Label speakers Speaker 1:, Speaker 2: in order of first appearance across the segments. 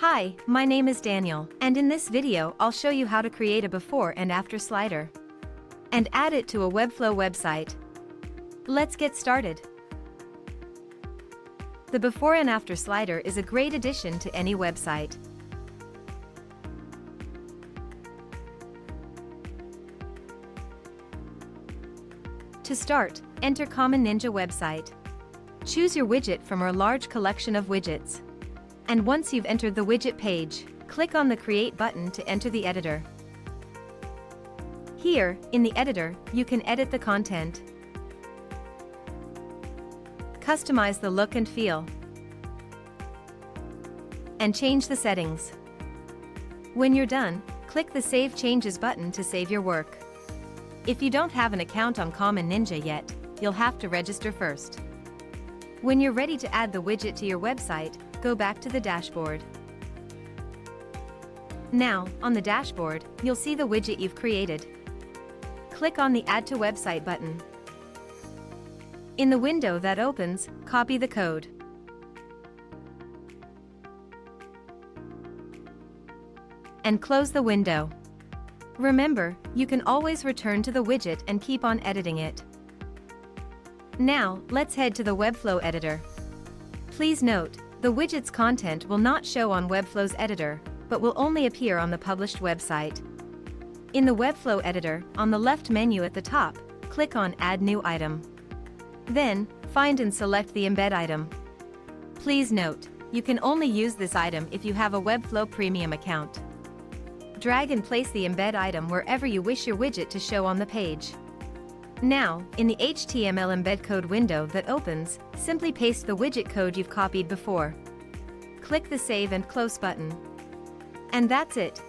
Speaker 1: Hi, my name is Daniel, and in this video I'll show you how to create a before and after slider. And add it to a Webflow website. Let's get started. The before and after slider is a great addition to any website. To start, enter Common Ninja website. Choose your widget from our large collection of widgets. And once you've entered the widget page, click on the Create button to enter the editor. Here, in the editor, you can edit the content, customize the look and feel, and change the settings. When you're done, click the Save Changes button to save your work. If you don't have an account on Common Ninja yet, you'll have to register first. When you're ready to add the widget to your website, go back to the dashboard. Now, on the dashboard, you'll see the widget you've created. Click on the Add to Website button. In the window that opens, copy the code. And close the window. Remember, you can always return to the widget and keep on editing it. Now, let's head to the Webflow editor. Please note, the widget's content will not show on Webflow's editor, but will only appear on the published website. In the Webflow editor, on the left menu at the top, click on Add New Item. Then, find and select the embed item. Please note, you can only use this item if you have a Webflow Premium account. Drag and place the embed item wherever you wish your widget to show on the page. Now, in the HTML embed code window that opens, simply paste the widget code you've copied before. Click the Save and Close button. And that's it.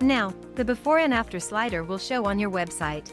Speaker 1: Now, the before and after slider will show on your website.